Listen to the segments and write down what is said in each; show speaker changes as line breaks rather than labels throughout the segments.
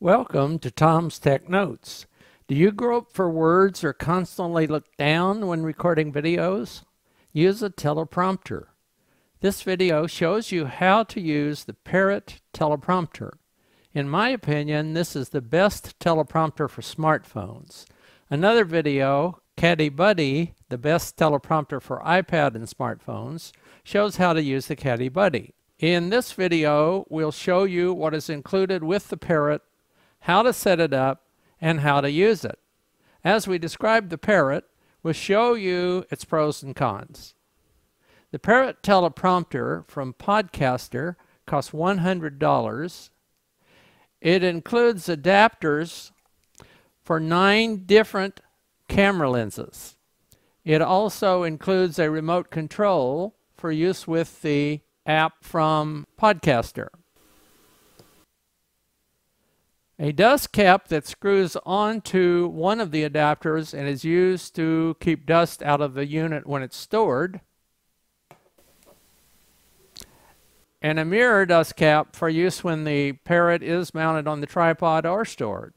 Welcome to Tom's Tech Notes. Do you grope for words or constantly look down when recording videos? Use a teleprompter. This video shows you how to use the Parrot teleprompter. In my opinion, this is the best teleprompter for smartphones. Another video, Caddy Buddy, the best teleprompter for iPad and smartphones, shows how to use the Caddy Buddy. In this video, we'll show you what is included with the Parrot, how to set it up, and how to use it. As we describe the Parrot, we'll show you its pros and cons. The Parrot teleprompter from Padcaster costs $100. It includes adapters for nine different camera lenses. It also includes a remote control for use with the app from Padcaster. A dust cap that screws onto one of the adapters and is used to keep dust out of the unit when it's stored. And a mirror dust cap for use when the parrot is mounted on the tripod or stored.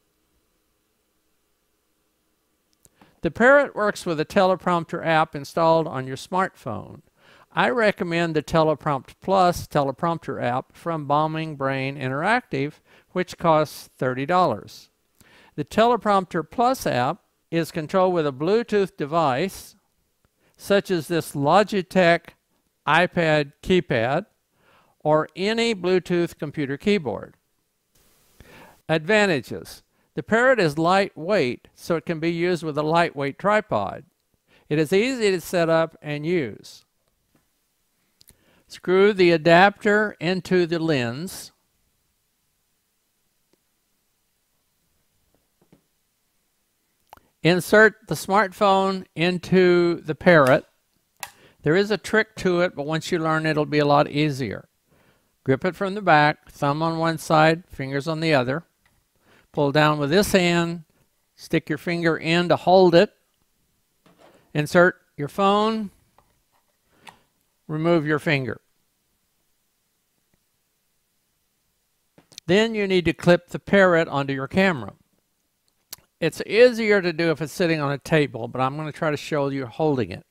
The Parrot works with a teleprompter app installed on your smartphone. I recommend the Teleprompt Plus teleprompter app from Bombing Brain Interactive, which costs $30. The Teleprompter Plus app is controlled with a Bluetooth device, such as this Logitech iPad keypad or any Bluetooth computer keyboard. Advantages. The Parrot is lightweight, so it can be used with a lightweight tripod. It is easy to set up and use. Screw the adapter into the lens. Insert the smartphone into the Parrot. There is a trick to it, but once you learn it, it'll be a lot easier. Grip it from the back, thumb on one side, fingers on the other. Pull down with this hand, stick your finger in to hold it. Insert your phone, remove your finger. Then you need to clip the parrot onto your camera. It's easier to do if it's sitting on a table, but I'm going to try to show you holding it.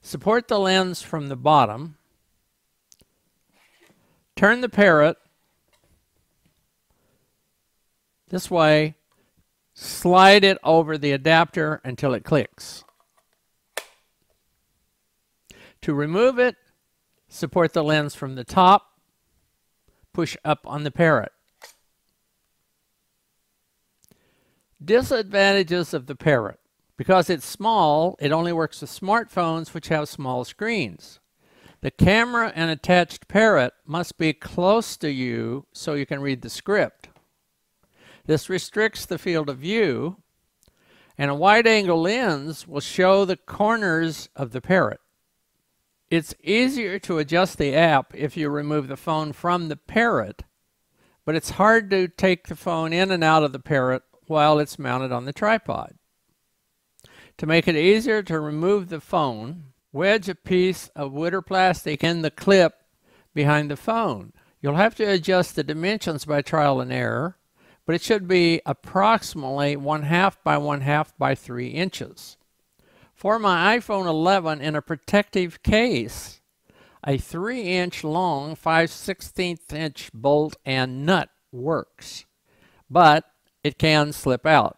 Support the lens from the bottom. Turn the parrot this way. Slide it over the adapter until it clicks. To remove it, support the lens from the top, push up on the parrot. Disadvantages of the parrot. Because it's small, it only works with smartphones which have small screens. The camera and attached parrot must be close to you so you can read the script. This restricts the field of view, and a wide angle lens will show the corners of the parrot. It's easier to adjust the app if you remove the phone from the parrot, but it's hard to take the phone in and out of the parrot while it's mounted on the tripod. To make it easier to remove the phone, wedge a piece of wood or plastic in the clip behind the phone. You'll have to adjust the dimensions by trial and error, but it should be approximately one half by one half by three inches. For my iPhone 11 in a protective case, a 3 inch long 5 16 inch bolt and nut works, but it can slip out.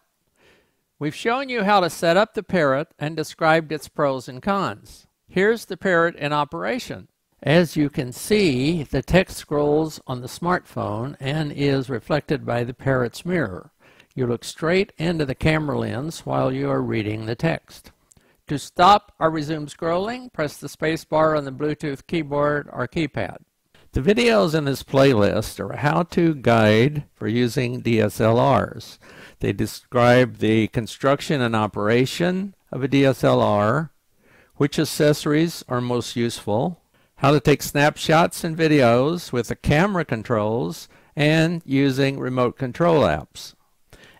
We've shown you how to set up the Parrot and described its pros and cons. Here's the Parrot in operation. As you can see, the text scrolls on the smartphone and is reflected by the Parrot's mirror. You look straight into the camera lens while you are reading the text. To stop or resume scrolling, press the space bar on the Bluetooth keyboard or keypad. The videos in this playlist are a how-to guide for using DSLRs. They describe the construction and operation of a DSLR, which accessories are most useful, how to take snapshots and videos with the camera controls, and using remote control apps.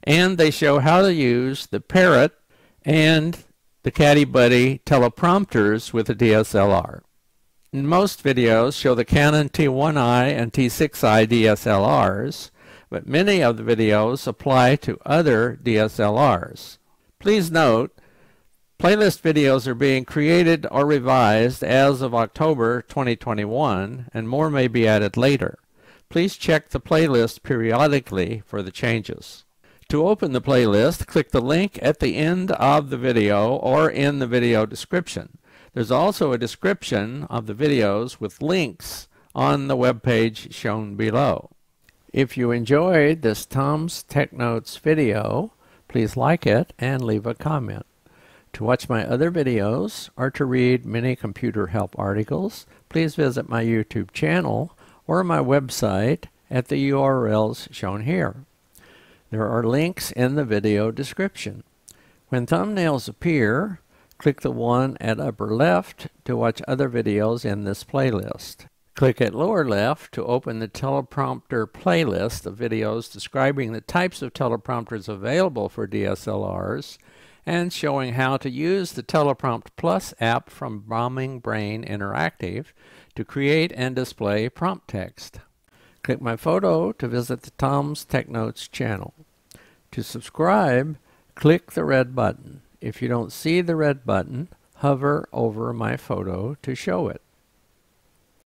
And they show how to use the Parrot and the Caddy Buddy teleprompters with a DSLR. Most videos show the Canon T1i and T6i DSLRs, but many of the videos apply to other DSLRs. Please note, playlist videos are being created or revised as of October 2021, and more may be added later. Please check the playlist periodically for the changes. To open the playlist, click the link at the end of the video or in the video description. There's also a description of the videos with links on the web page shown below. If you enjoyed this Tom's Tech Notes video, please like it and leave a comment. To watch my other videos or to read many computer help articles, please visit my YouTube channel or my website at the URLs shown here. There are links in the video description. When thumbnails appear, click the one at upper left to watch other videos in this playlist. Click at lower left to open the teleprompter playlist of videos describing the types of teleprompters available for DSLRs and showing how to use the Teleprompt Plus app from Bombing Brain Interactive to create and display prompt text. Click my photo to visit the Tom's Tech Notes channel. To subscribe, click the red button. If you don't see the red button, hover over my photo to show it.